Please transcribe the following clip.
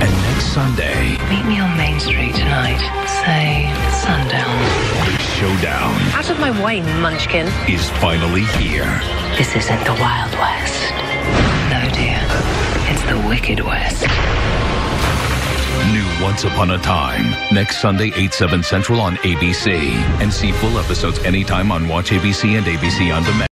And next Sunday. Meet me on Main Street tonight. Say sundown. The showdown Out of my way, Munchkin. is finally here. This isn't the Wild West. No, dear. It's the Wicked West. New Once Upon a Time. Next Sunday, 8, 7 Central on ABC. And see full episodes anytime on Watch ABC and ABC On Demand.